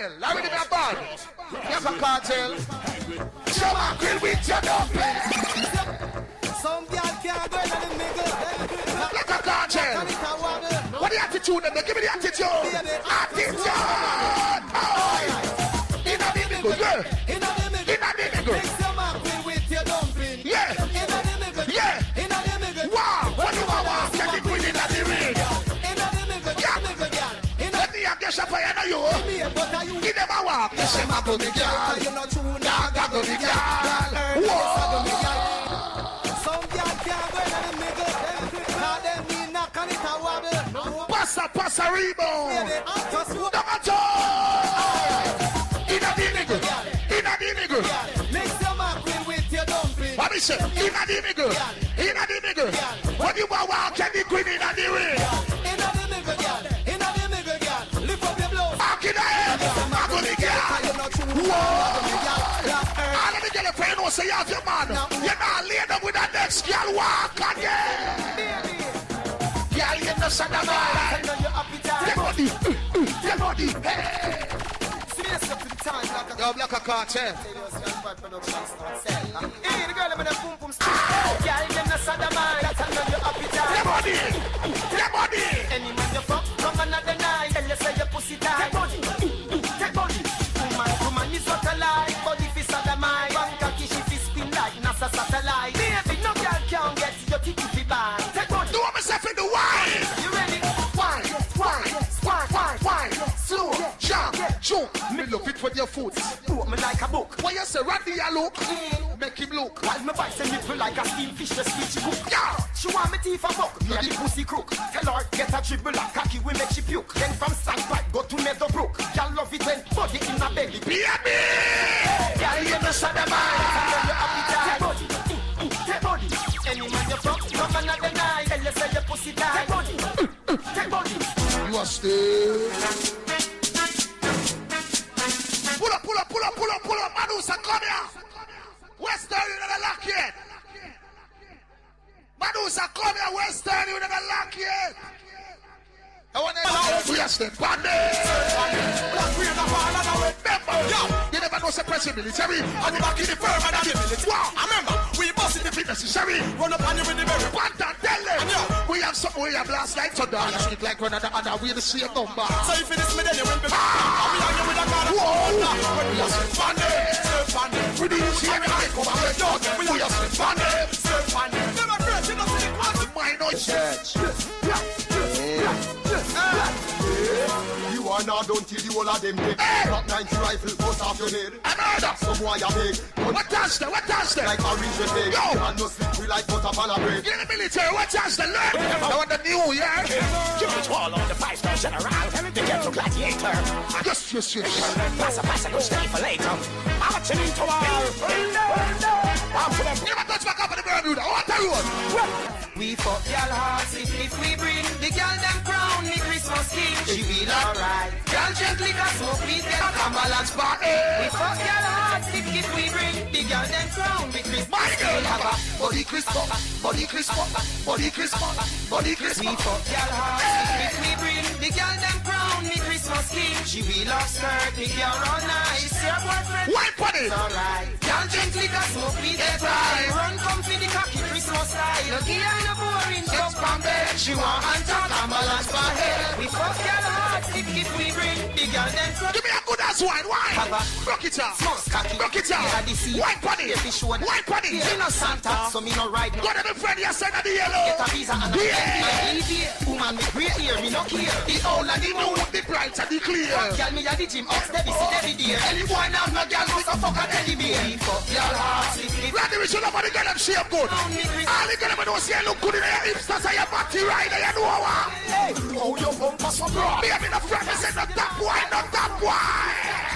Cartel, Larry the bad. Yes, a cartel. Show my grill with your dumpling. Some girl can't go in the middle. Like a cartel. What the attitude? Give me the attitude. Attitude. Give them a walk. Yes, I'm a good girl. You know true Nah, good girl. Whoa. Some girl can't go in the middle. Now them me knock on it a wobble. Passa, passa, rebound. they just walk. Don't at all. In a nigga. In a nigga. Mix your mackerel with your dumpling. What is it? In a nigga. Know say you have your man. You're not laid up with that next girl. Walk again. Girl, you know son of a. I know your appetite. Your body. Uh, uh, your body. Hey. Serious up to the time like a Yo, Black a cartel. Hey, the girl in the boom boom your foot. Put me like a book. Why you say Randy a look? Make him look. While me bite say nipple like a steam fish, the sweet she cook. Yeah. She want me teeth a buck, me a the pussy crook. Tell her get a dribble a cocky, we make she puke. Then from Sandpipe go to Meadowbrook. Y'all love it when body in a belly. Baby. Y'all you know shut them Take body, take body. Any man you fuck, come another night. Tell you say your pussy die. Take body, take body. You are still. Come here. Western, you never lock yet. I want to we are step on Remember, you never know suppressing military. And the back in the firm and the military. Wow, I remember, we bust it if it's necessary. Run up on you with the very Panta, tell them. We have something, we have last night to down. Street like one another, and we the same number. So if it is me, then you will be Ah! We are you with a of Whoa! When we are slip on them, slip on them. We the You are not done you all of them dead. Hey! Drop 90 rifle, bust off your head. Another. Some boy a big, What touch them? What touch them? like orange with big. Yo! And no slippery like butter on a bread. In the military, what touch them? Learn. Now in the new year. George Wall on the five-star general. The ghetto gladiator. Yes, yes, yes. Passa, passa, go stay for later. Marching into war. One for them. You never touch back up in the Bermuda. What the road? We fuck y'all hearts if, we bring the girl them crown me Christmas king. She feel alright. Girl gently got smoke we get a balance party. We fuck y'all hearts if, if we bring the girl them crown me Christmas My girl king. have a body crisp up, body crisp up, body crisp up, body crisp We fuck y'all hearts if, if we bring the girl them crown me Christmas king. She will love skirt, the girl run nice. Your boyfriend White body. it's alright. Girl gently got smoke we get give her no boring stuff from. She want on top and balance for head. We fuck girl hard if we bring the girl them from Give me a good ass wine. Wine. Rock it cocky. Rock it. Yeah. White body. Yeah, the show. White body. Me no Santa, so me no ride no. Go to the friend you send the yellow. Get a visa and a Yeah. yeah. Woman with great ear, me no care. The old and the new, the bright and the clear. Girl, me a the gym, up steady, sit every day. Any boy now, no girl, we go fuck a teddy bear. Fuck if if Randy, we should the girl them shape good. Round me, Chris. All the girl them know say look good in your hips, that's how your body there, you know what? How you bumper so broad? Me have been a friend, me say no top boy, no top boy.